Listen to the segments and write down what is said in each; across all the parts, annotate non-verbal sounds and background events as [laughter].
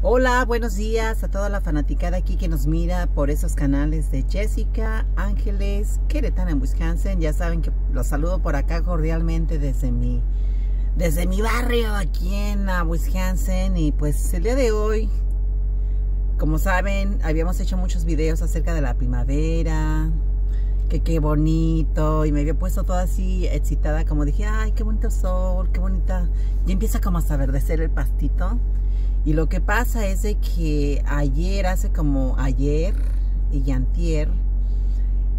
Hola, buenos días a toda la fanaticada aquí que nos mira por esos canales de Jessica, Ángeles, Querétaro en Wisconsin. Ya saben que los saludo por acá cordialmente desde mi, desde mi barrio aquí en Wisconsin. Y pues el día de hoy, como saben, habíamos hecho muchos videos acerca de la primavera, que qué bonito, y me había puesto toda así excitada, como dije, ay, qué bonito sol, qué bonita. Y empieza como a saberdecer el pastito. Y lo que pasa es de que ayer, hace como ayer y antier,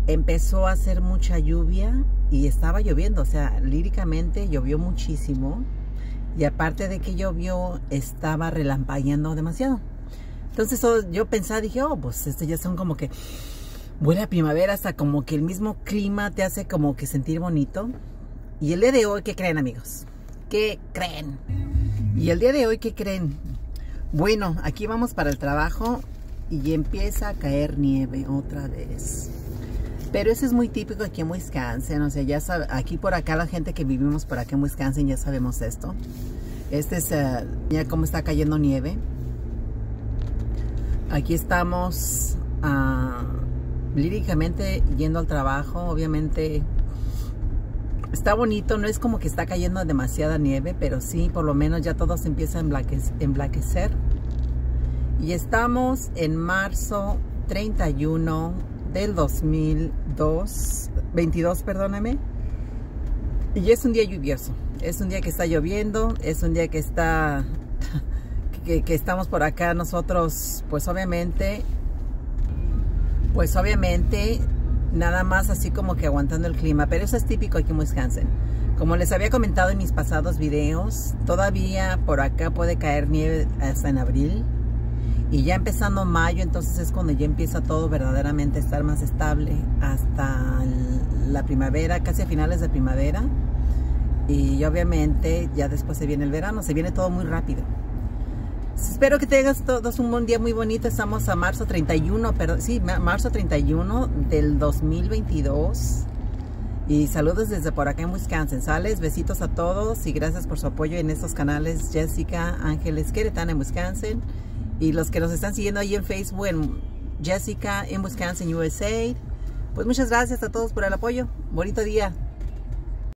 empezó a hacer mucha lluvia y estaba lloviendo, o sea, líricamente llovió muchísimo. Y aparte de que llovió, estaba relampagueando demasiado. Entonces yo pensaba, dije, oh, pues este ya son como que Buena primavera, hasta como que el mismo clima te hace como que sentir bonito. Y el día de hoy, ¿qué creen amigos? ¿Qué creen? Y el día de hoy, ¿qué creen? Bueno, aquí vamos para el trabajo y empieza a caer nieve otra vez. Pero eso es muy típico aquí en Wisconsin, o sea, ya sabe, aquí por acá la gente que vivimos por acá en Wisconsin ya sabemos esto. Este es, ya cómo está cayendo nieve. Aquí estamos... Uh, líricamente yendo al trabajo, obviamente está bonito, no es como que está cayendo demasiada nieve, pero sí, por lo menos ya todo se empieza a emblaquecer. Y estamos en marzo 31 del 2002, 22, perdóname. Y es un día lluvioso, es un día que está lloviendo, es un día que está, [laughs] que, que estamos por acá nosotros, pues obviamente pues obviamente nada más así como que aguantando el clima, pero eso es típico aquí en Wisconsin. Como les había comentado en mis pasados videos, todavía por acá puede caer nieve hasta en abril. Y ya empezando mayo, entonces es cuando ya empieza todo verdaderamente a estar más estable hasta la primavera, casi a finales de primavera. Y obviamente ya después se viene el verano, se viene todo muy rápido. Espero que tengas todos un buen día muy bonito. Estamos a marzo 31, pero sí, marzo 31 del 2022. Y saludos desde por acá en Wisconsin. Sales, besitos a todos y gracias por su apoyo en estos canales. Jessica Ángeles Queretana en Wisconsin. Y los que nos están siguiendo ahí en Facebook, en Jessica en Wisconsin, USA. Pues muchas gracias a todos por el apoyo. Bonito día.